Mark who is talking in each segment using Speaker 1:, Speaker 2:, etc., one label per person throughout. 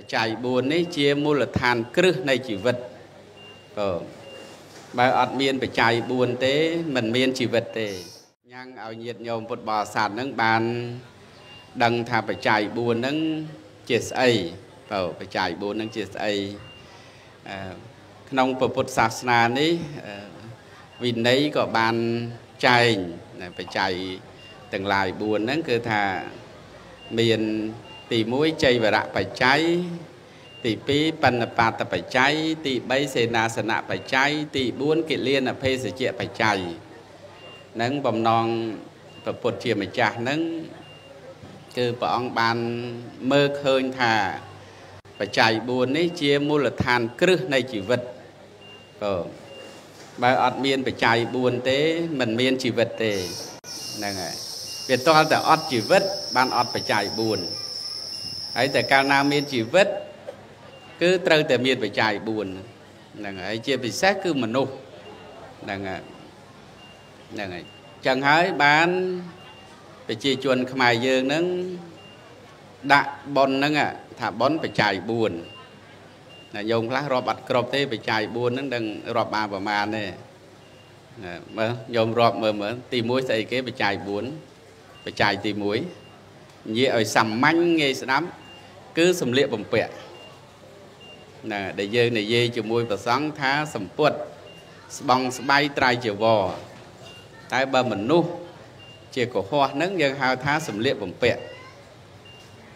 Speaker 1: បច្ច័យ4នេះជាមូលដ្ឋានគ្រឹះនៃជីវិតបាទបើអត់មានបច្ច័យ4ទេมันមានជីវិតទេញ៉ាំងឲ្យញាតិញោមពុទ្ធបរិស័ទនឹងបានដឹងថាបច្ច័យ4ហ្នឹងជាស្អីបាទបច្ច័យ4ហ្នឹងជាស្អីក្នុងពុទ្ធសាសនានេះវិន័យក៏បានចែងបច្ច័យទាំងឡាយ4ហ្នឹងគឺថាមាន ទី1ចៃវរៈបច្ច័យទី2បណ្ណបាតបច្ច័យទី3សេនាសនៈបច្ច័យទី4គិលានភេសជ្ជៈបច្ច័យនឹងបំណងប្រពុតជាម្ចាស់នឹងគឺព្រះអង្គបានមើលឃើញថាបច្ច័យ4នេះជាមូលដ្ឋានគ្រឹះនៃជីវិតបាទបើអត់មានបច្ច័យ4ទេมันមានជីវិតទេហ្នឹងហើយវាតលតែអត់ជីវិតបានអត់បច្ច័យ4 ហើយតែកាលណាមានជីវិត គឺត្រូវតែមានបច្ច័យ4ហ្នឹងហើយជាពិសេសគឺមនុស្សហ្នឹងហើយហ្នឹងហើយចឹងហើយបានប្រជាជនខ្មែរយើងហ្នឹងដាក់ប៉ុនហ្នឹងថាប៉ុនបច្ច័យ4ណាយោមខ្លះរាប់អត់គ្រប់ទេបច្ច័យ4ហ្នឹងដឹងរាប់បានប្រមាណទេមើលយោមរាប់មើលមើលទី1ស្អីគេបច្ច័យ4បច្ច័យទី1និយាយឲ្យសាមញ្ញងាយស្ដាប់ គឺសម្លៀកបំពាក់ណាដែលយើងនិយាយជាមួយព្រះសង្ឃថាសម្ពុតស្បង់ស្បៃត្រៃជីវរតែបើមនុស្សជាកុហកហ្នឹងយើងហៅថាសម្លៀកបំពាក់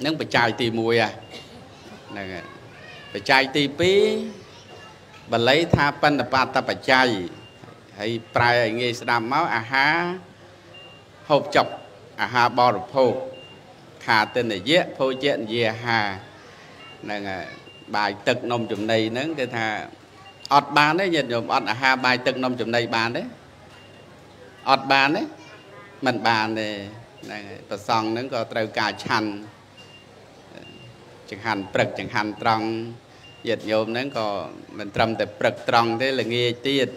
Speaker 1: នឹងបច្ច័យទី1ហ្នឹងហើយបច្ច័យទី2បល័យថាបណ្ឌបាតបច្ច័យហើយប្រែឲ្យងាយស្ដាប់មកអាហារហូបចុកអាហារបរិភោគ ខាទិនយៈភោជនិយាហាហ្នឹងហើយបាយទឹកនំចំណីហ្នឹងគឺថាអត់បានទេញាតិញោមអត់អាហារបាយទឹកនំចំណីបានទេអត់បានទេមិនបានទេហ្នឹងហើយប្រសងហ្នឹងក៏ត្រូវការឆាន់ចង្ហាន់ព្រឹកចង្ហាន់ត្រង់ញាតិញោមហ្នឹងក៏មិនត្រឹមតែព្រឹកត្រង់ទេល្ងាចទៀត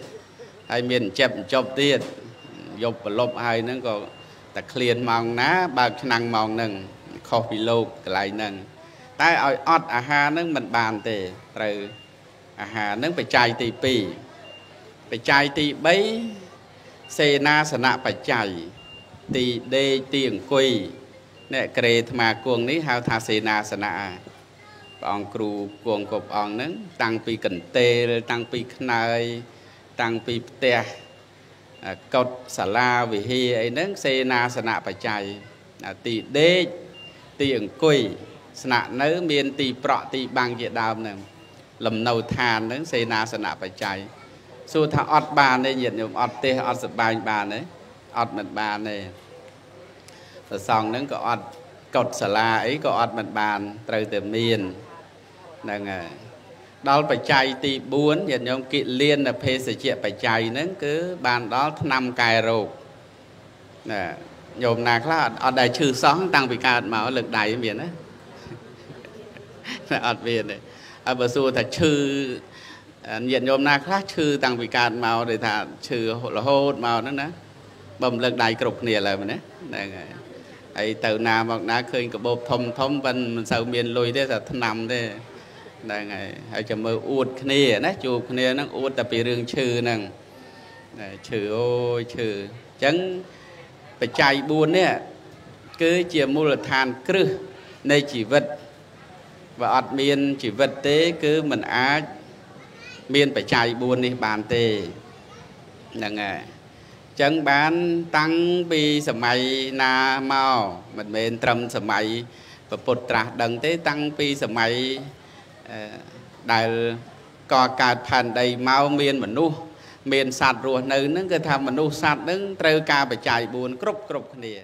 Speaker 1: ហើយមានចិត្តបញ្ចប់ទៀតយប់ប្រឡប់ហើយហ្នឹងក៏តែឃ្លានម៉ោងណាបើកឆ្នាំងម៉ោងហ្នឹង ខុសពីលោកកន្លែងហ្នឹងតែឲ្យអត់អាហារហ្នឹងមិនបានទេត្រូវអាហារហ្នឹងបច្ច័យទី2បច្ច័យទី3សេនាសនៈបច្ច័យទីដេកទីអង្គុយអ្នកក្រេថ្មាគួងនេះហៅថាសេនាសនៈព្រះអង្គគ្រូគួងគ្រប់អង្គហ្នឹងតាំងពីកន្ទេលតាំងពីខ្នើយតាំងពីផ្ទះកុដសាលាវិហារអីហ្នឹងសេនាសនៈបច្ច័យទីដេក ទីអង្គុយស្នាក់នៅ មានទីប្រក់ទីបាំងជាដើមហ្នឹងលំនៅឋានហ្នឹងសេនាសនៈបច្ច័យសួរថាអត់បានទេញាតិញោមអត់ទេអត់សបែងបានទេអត់មិនបានទេប្រសងហ្នឹងក៏អត់កុដសាលាអីក៏អត់មិនបានត្រូវតែមានហ្នឹងហើយដល់បច្ច័យទី4ញាតិញោមគិលានភេសជ្ជៈបច្ច័យហ្នឹងគឺបានដល់ឆ្នាំកែរោគណា ញោមណាខ្លះអត់ដែលឈឺសោះតាំងពីកើតមកលើកដៃមានណាអត់មានទេហើយបើសួរថាឈឺញាតិញោមណាខ្លះឈឺតាំងពីកើតមកដូចថាឈឺរហូតមកហ្នឹងណាបំលើកដៃគ្រប់គ្នាឡើយមែនណាហ្នឹងហើយហើយទៅណាមកណាឃើញកបោបធំធំមិនមិនសូវមានលុយទេតែឆ្នាំទេហ្នឹងហើយហើយចាំមើលអួតគ្នាណាជួបគ្នាហ្នឹងអួតតែពីរឿងឈឺហ្នឹងឈឺអូយឈឺអញ្ចឹង បច្ច័យ4នេះគឺជាមូលដ្ឋានគ្រឹះនៃជីវិតបើអត់មានជីវិតទេ គឺมันអាចមានបច្ច័យ4នេះបានទេហ្នឹងហើយចឹងបានតាំងពីសម័យណាមកមិនមែនត្រឹមសម័យពុទ្ធត្រាស់ដឹងទេ តាំងពីសម័យដែលកកើតផែនដីមកមានមនុស្ស មានសត្វរស់នៅហ្នឹងគឺថាមនុស្សសត្វហ្នឹងត្រូវការបច្ច័យ4គ្រប់គ្រប់គ្នា